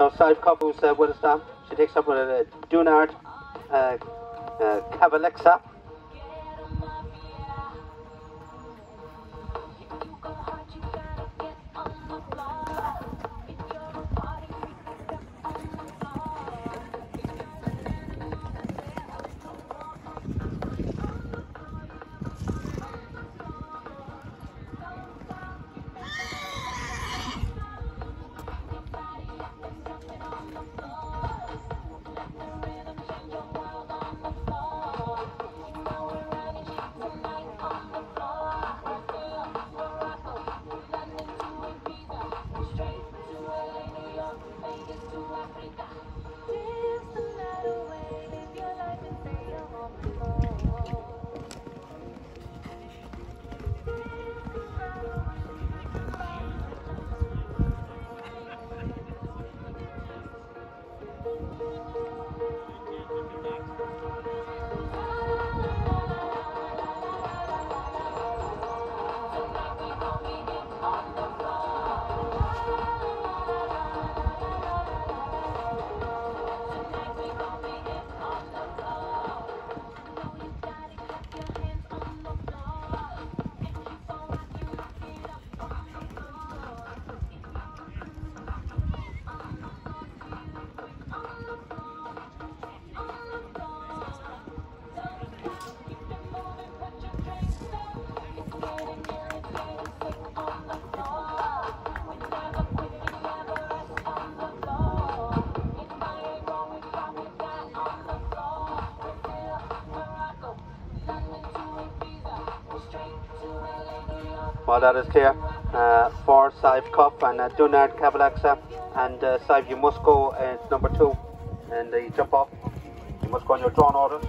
Now, Cuffe, who's uh, now, she takes up with uh, Dunard uh, uh, Cavalexa. Well, that is clear uh, for Sadhbh Cuffe and uh, Dunard Cavalexa. And uh, Sadhbh, you must go uh, number two in the jump off. You must go on your drawn order.